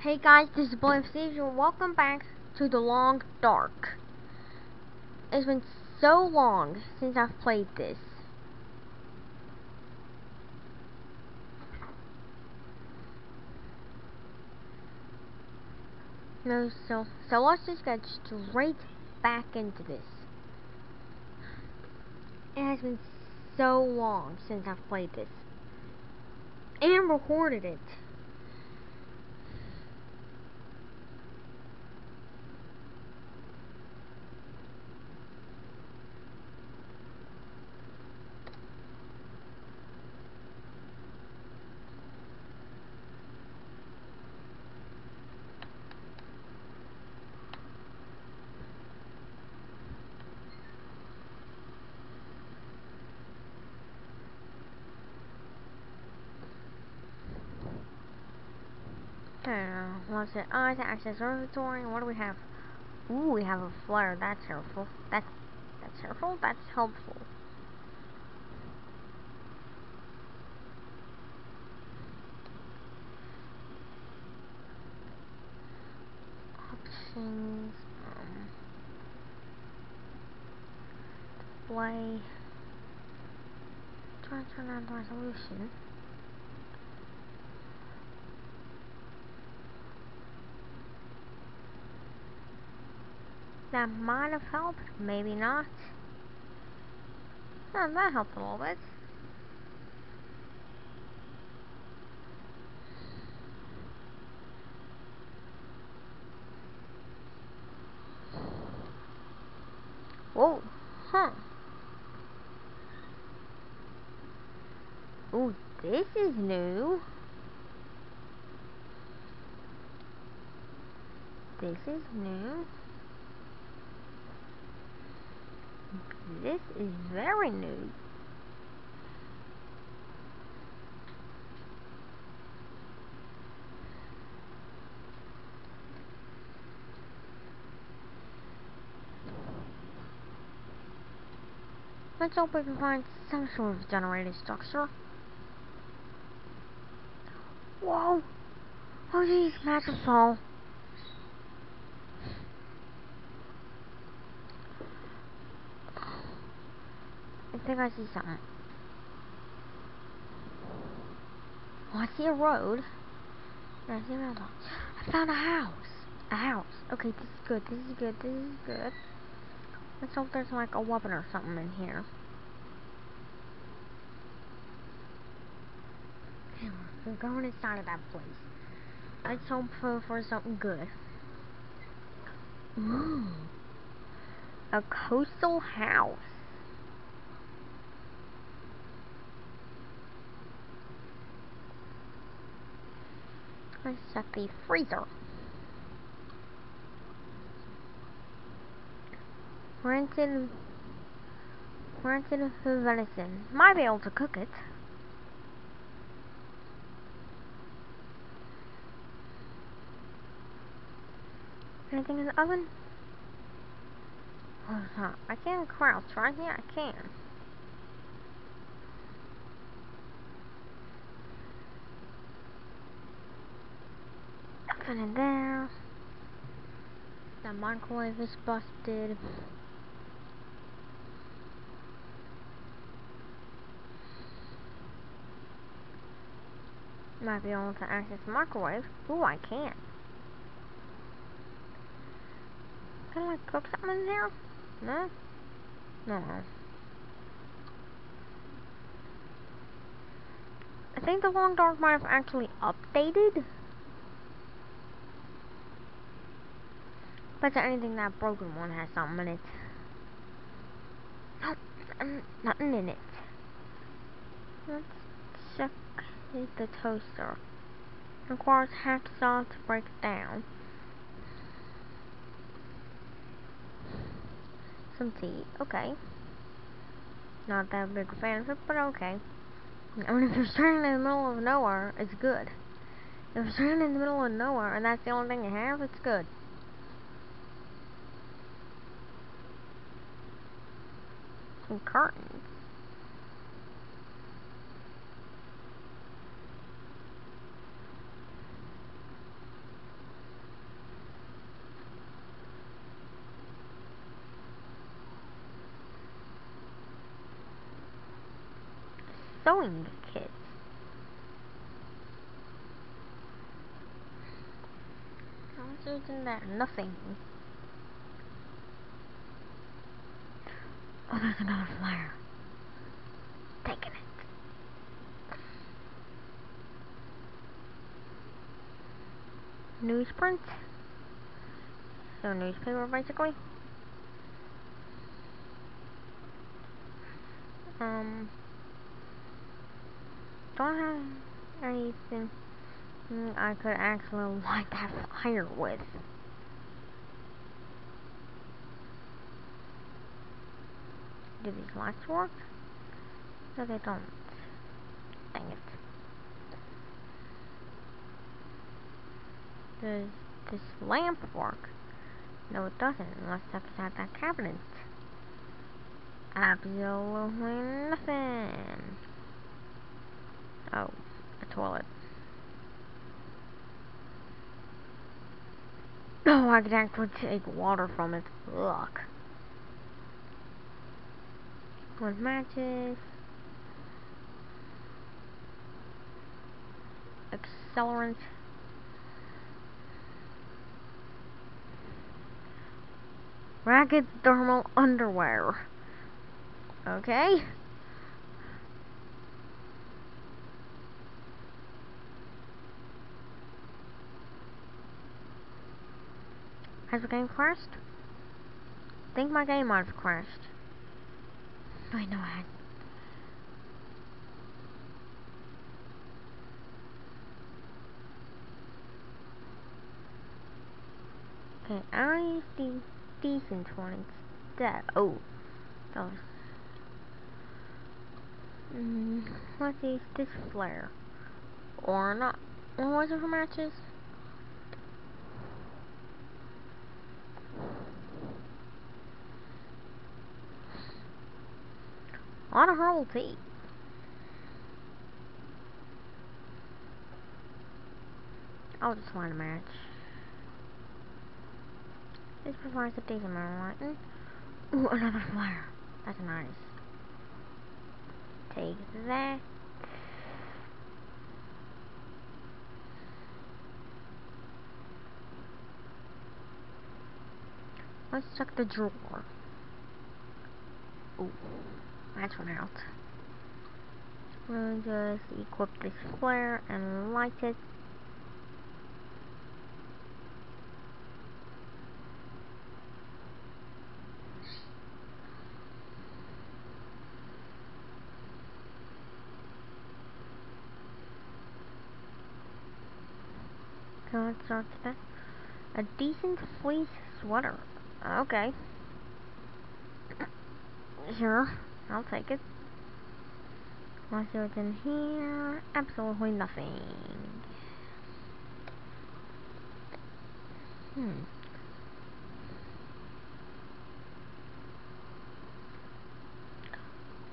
Hey guys, this is Boy Caesar. Welcome back to The Long Dark. It's been so long since I've played this. No, so so let's just get straight back into this. It has been so long since I've played this and recorded it. What's it? Oh, it's access observatory. What do we have? Ooh, we have a flare. That's helpful. That's that's helpful. That's helpful. Options. Um, display. Try to turn on resolution. That might have helped, maybe not. That helped a little bit. Whoa, huh. Ooh, this is new. This is new. This is very new. Let's hope we can find some sort of generated structure. Whoa! Oh geez, massive fall. I think I see something. I see a road. I see a mailbox. I found a house. A house. Okay, this is good. This is good. This is good. Let's hope there's like a weapon or something in here. We're going inside of that place. Let's hope for, for something good. Ooh. A coastal house. The freezer. Rented rented venison. Might be able to cook it. Anything in the oven? Oh, I can crouch right here. I can. Nothing in there. The microwave is busted. Might be able to access the microwave. Ooh, I can. Can I cook something in here? No? No. I think the Long Dark might have actually updated. Bet anything that broken one has something in it. Not, um, nothing in it. Let's check the toaster. Requires half salt to break down. Some tea. Okay. Not that big a fan of it, but okay. I mean, if you're stranded in the middle of nowhere, it's good. If you're stranded in the middle of nowhere and that's the only thing you have, it's good. some curtains. Sewing kit. That nothing. Oh, there's another flyer. Taking it. Newsprint. So newspaper, basically. Um, don't have anything I could actually light that fire with. Do these lights work? No, they don't. Dang it. Does this lamp work? No, it doesn't, unless it's inside that cabinet. Absolutely nothing. Oh, a toilet. Oh, I could actually take water from it. Ugh. One matches. Accelerant. Ragged thermal underwear. Okay. Has the game crashed? I think my game might have crashed. I know I. Okay, I use the decent one instead. Oh, that was Mm, let's use this flare. Or not. Or was it for matches? A lot of herbal tea. I'll just find a match. This provides a amount of lighting. Ooh, another flare. That's nice take that. Let's check the drawer. Oh, that's one out. We'll just equip this flare and light it. A decent fleece sweater. Okay. Sure, I'll take it. Let's see what's in here. Absolutely nothing. Hmm.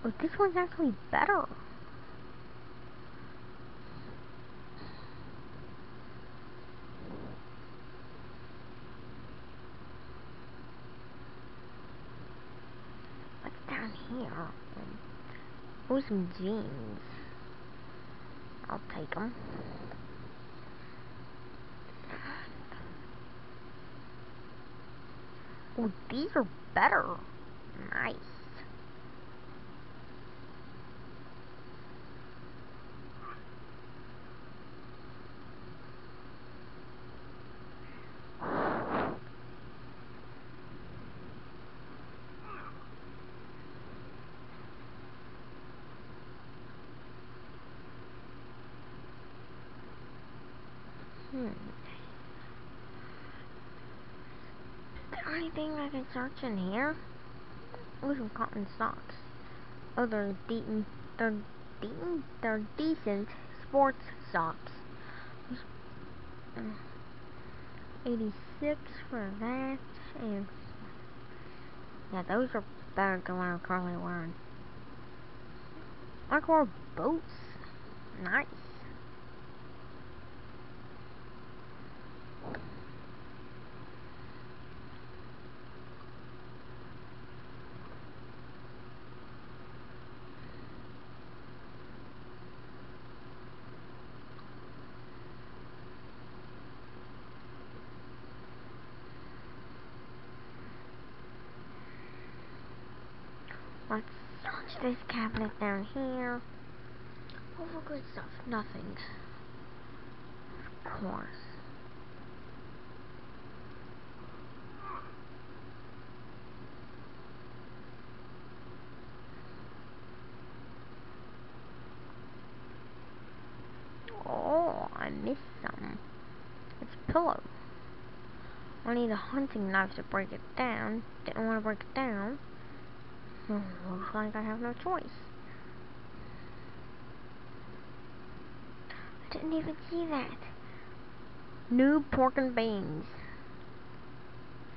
Oh, this one's actually better. here. Oh, some jeans. I'll take them. Oh, these are better. Nice. Hmm. anything I can search in here? Oh, some cotton socks. Oh, they're decent. They're decent. They're decent sports socks. Uh, 86 for that, and yeah, those are better than what I'm currently wearing. I wear boots. Nice. Let's search this down here. All the good stuff. Nothing. Of course. Oh, I missed some. It's a pillow. I need a hunting knife to break it down. Didn't want to break it down. Oh, looks like I have no choice. I didn't even see that. New pork and beans.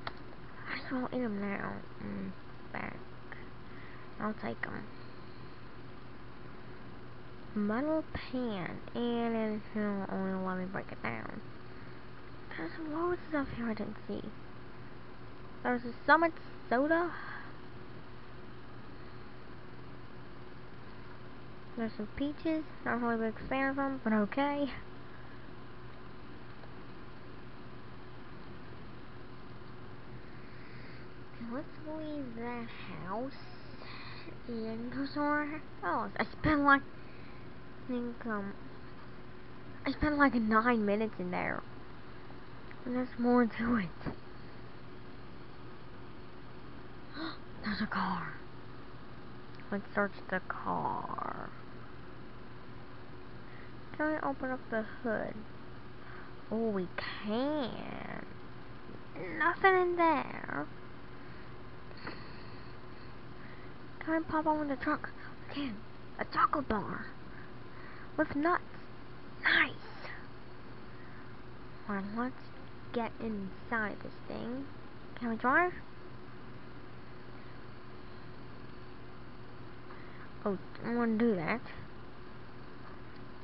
I won't eat them now. Mm, back. I'll take them. Metal pan. And then he'll only let me break it down. There's loads of stuff here I didn't see. There's a Summit soda. There's some peaches. Not really a big fan of them, but okay. Let's leave that house and go somewhere else. I spent like, I think, um, I spent like nine minutes in there. And there's more to it. There's a car. Let's search the car. Can I open up the hood? Oh, we can. Nothing in there. Can I pop open the trunk? We can. A chocolate bar. With nuts. Nice. Alright, let's get inside this thing. Can we drive? Oh, I want to do that.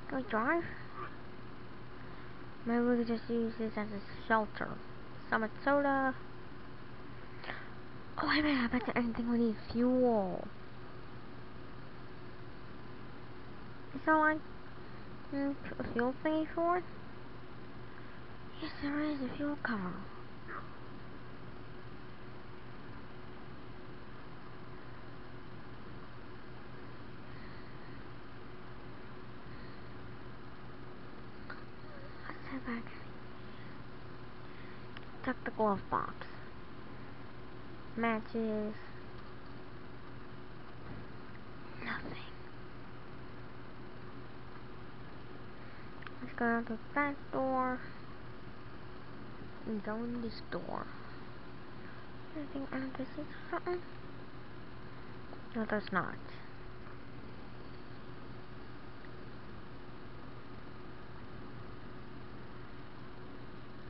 Can we drive? Maybe we could just use this as a shelter. Summit soda. Oh, I bet, I bet anything we need fuel. Is there like mm, a fuel thingy for it? Yes, there is a fuel cover. Let's head back. Check the glove box. Matches. Nothing. Let's go out the back door and go in this door. Anything under this is something? No, there's not.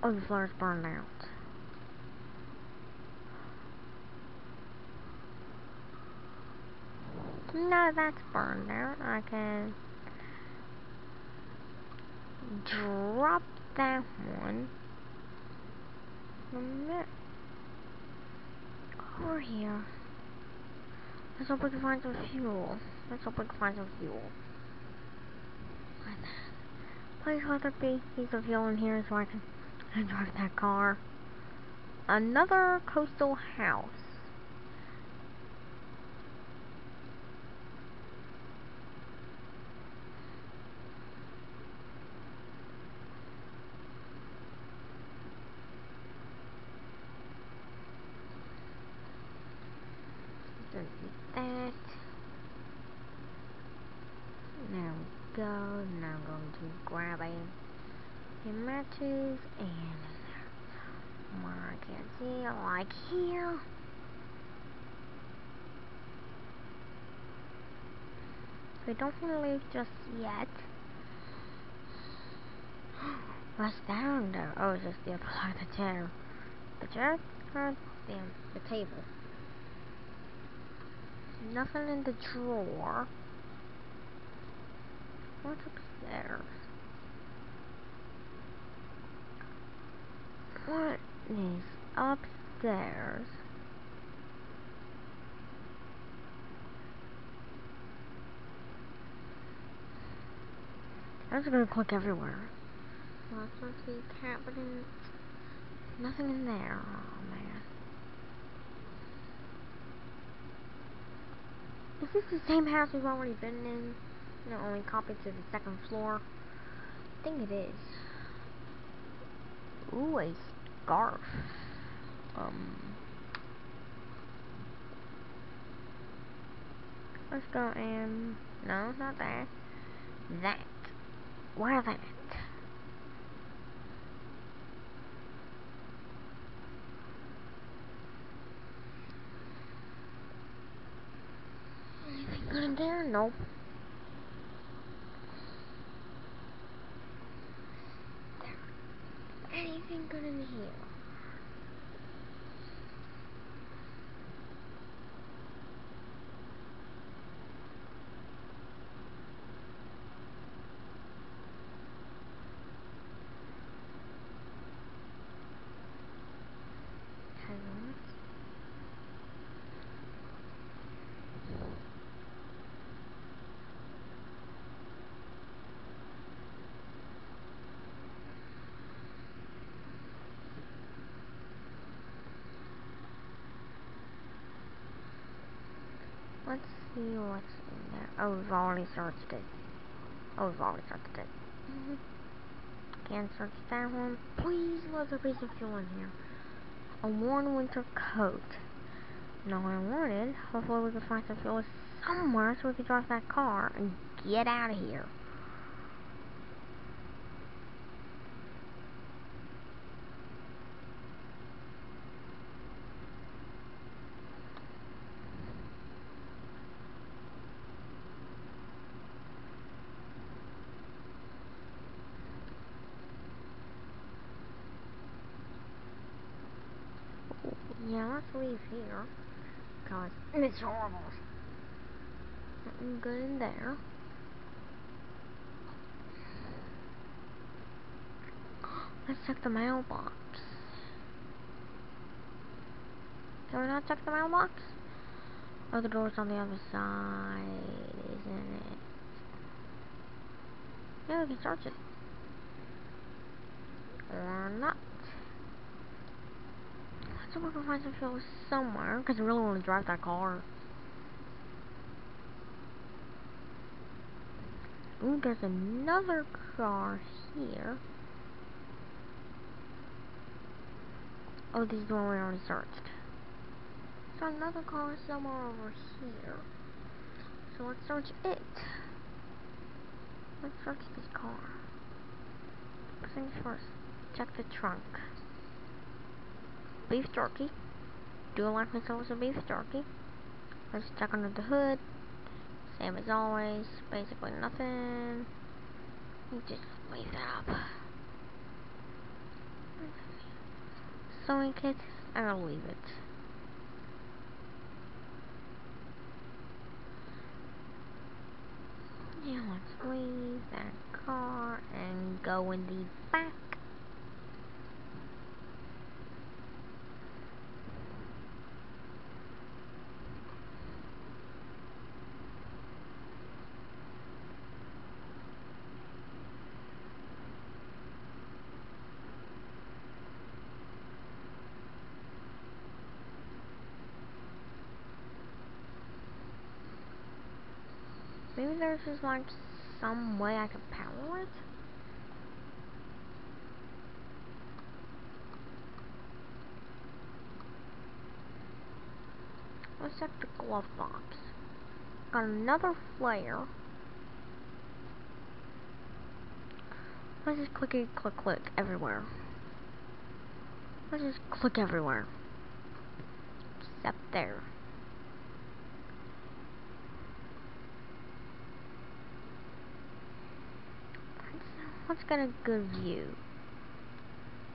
Oh, the floor's burned out. No, that's burned out. I can drop that one. Over here. Let's hope we can find some fuel. Let's hope we can find some fuel. Please let there be piece of fuel in here so I can drive that car. Another coastal house. that. There we go. Now I'm going to grab a, a matches and where I can see like here. We don't want to leave just yet. What's down there? Oh, just the other side of the chair. The chair? God damn, the table. Nothing in the drawer. What's upstairs? What is upstairs? I was gonna click everywhere. Lots of the cabinet. Nothing in there. Oh man. Is this the same house we've already been in? You know, only copied to the second floor? I think it is. Ooh, a scarf. Um. Let's go and... No, not that. That. Why that? Anything good in there? Nope. Anything good in here? Hello? Let's see what's in there. Oh, we've already searched it. Oh, we've already searched it. Mhm. Can't search that one. Please let there be some fuel in here. A worn winter coat. No, I wanted. Hopefully we can find some fuel somewhere so we can drive that car and get out of here. Yeah, let's leave here. Cause it's horrible. Nothing good in there. Let's check the mailbox. Can we not check the mailbox? Oh, the door's on the other side, isn't it? Yeah, we can search it. Or not. So we can find some fuel somewhere, because I really want to drive that car. Ooh, there's another car here. Oh, this is the one we already searched. So another car somewhere over here. So let's search it. Let's search this car. First things first, check the trunk. Beef jerky. Do I like myself some beef jerky. Let's check under the hood. Same as always. Basically nothing. You just leave that up. Sewing kit. I'll leave it. Yeah, let's leave that car and go in the back. Maybe there's just like some way I can power it? Let's check the glove box. Got another flare. Let's just click it, click, click everywhere. Let's just click everywhere. Except there. Let's get a good view.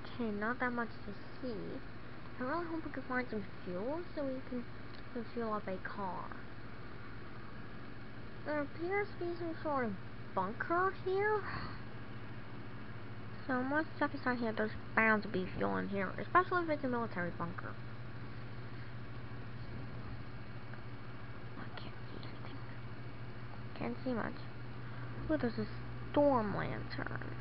Okay, not that much to see. I really hope we can find some fuel so we can, can fuel up a car. There appears to be some sort of bunker here. So once check inside here, there's bound to be fuel in here, especially if it's a military bunker. I can't see anything. Can't see much. Ooh, there's a storm lantern.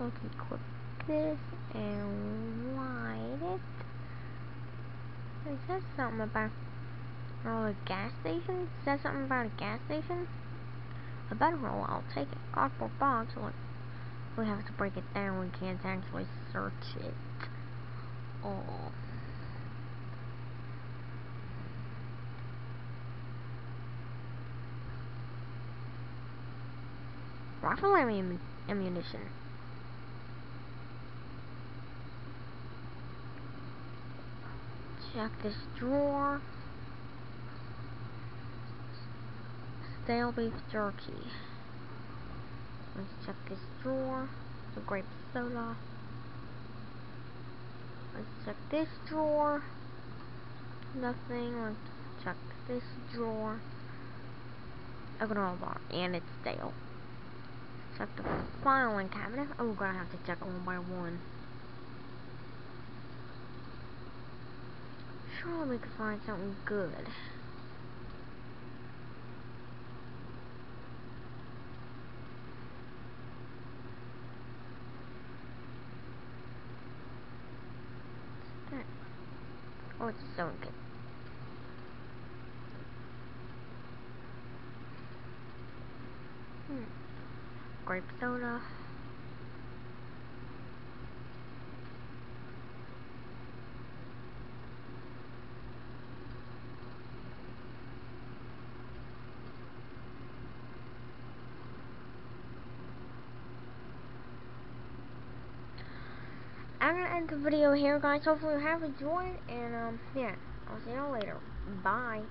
let's equip this and light it. It says something about oh, a gas station? It says something about a gas station? A bedroll, I'll take it. Cardboard box, look. We have to break it down, we can't actually search it. Oh. Rifle ammun ammunition. Check this drawer. Stale beef jerky. Let's check this drawer. The grape soda. Let's check this drawer. Nothing. Let's check this drawer. A granola bar. And it's stale. Check the filing cabinet. Oh, we're gonna have to check it one by one. Surely we could find something good. Oh, it's so good. Hmm. Grape soda. I'm gonna end the video here, guys. Hopefully you have enjoyed, and um, yeah, I'll see you all later. Bye.